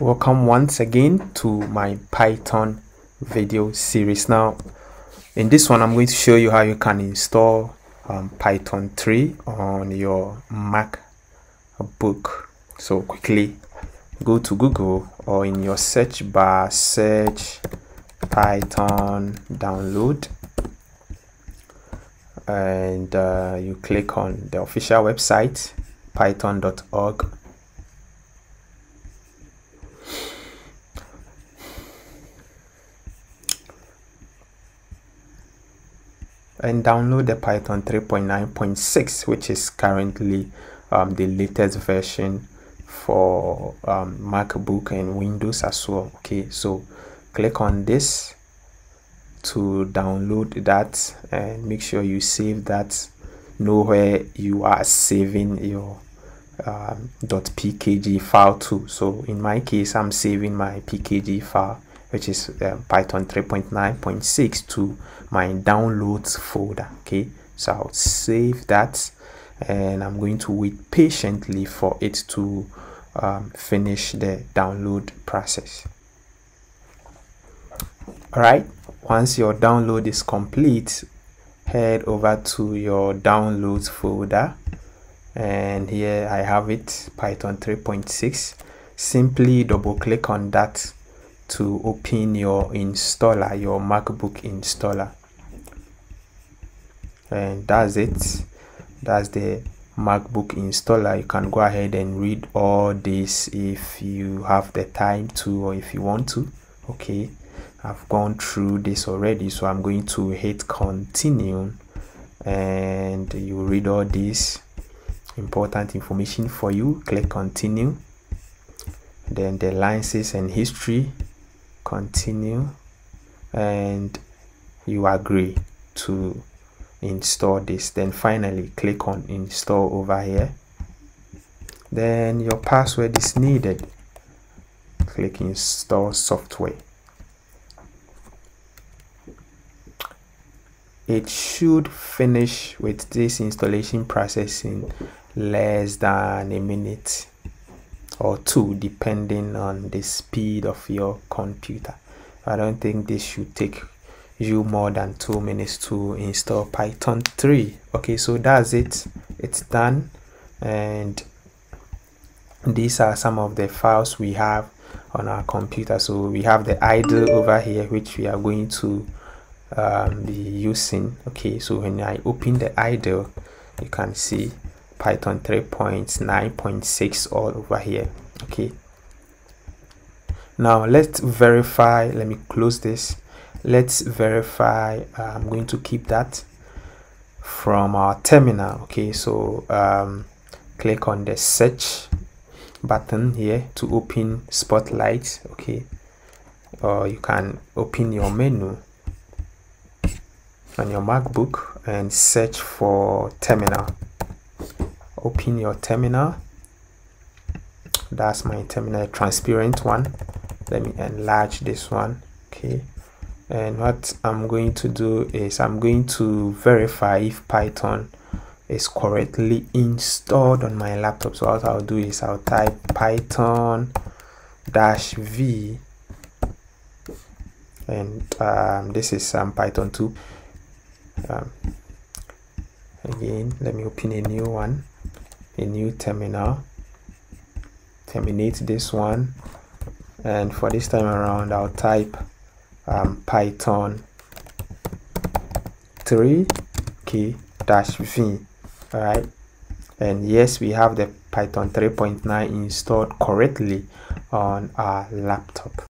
welcome once again to my python video series. Now in this one i'm going to show you how you can install um, python 3 on your macbook. So quickly go to google or in your search bar search python download. And uh, you click on the official website python.org and download the python 3.9.6 which is currently um, the latest version for um, macbook and windows as well. Okay so click on this to download that and make sure you save that. Know where you are saving your um, .pkg file to. So in my case i'm saving my pkg file which is uh, python 3.9.6 to my downloads folder okay? So i'll save that and i'm going to wait patiently for it to um, finish the download process. All right once your download is complete head over to your downloads folder and here i have it python 3.6 simply double click on that to open your installer your macbook installer. And that's it. That's the macbook installer. You can go ahead and read all this if you have the time to or if you want to. Okay? I've gone through this already so i'm going to hit continue. And you read all this important information for you. Click continue. Then the licenses and history continue and you agree to install this. Then finally click on install over here. Then your password is needed. Click install software. It should finish with this installation process in less than a minute or two depending on the speed of your computer. I don't think this should take you more than two minutes to install python 3 okay so that's it. It's done. And these are some of the files we have on our computer. So we have the idle over here which we are going to um, be using. Okay so when i open the idle you can see python 3.9.6 all over here. Okay. Now let's verify let me close this. Let's verify uh, i'm going to keep that from our terminal. Okay so um, click on the search button here to open spotlight okay. Or you can open your menu on your macbook and search for terminal open your terminal. That's my terminal transparent one. Let me enlarge this one okay? And what i'm going to do is i'm going to verify if python is correctly installed on my laptop. So what i'll do is i'll type python dash v. And um, this is um, python 2 um, again let me open a new one a new terminal. Terminate this one. And for this time around I'll type um, python 3 k dash v all right and yes we have the python 3.9 installed correctly on our laptop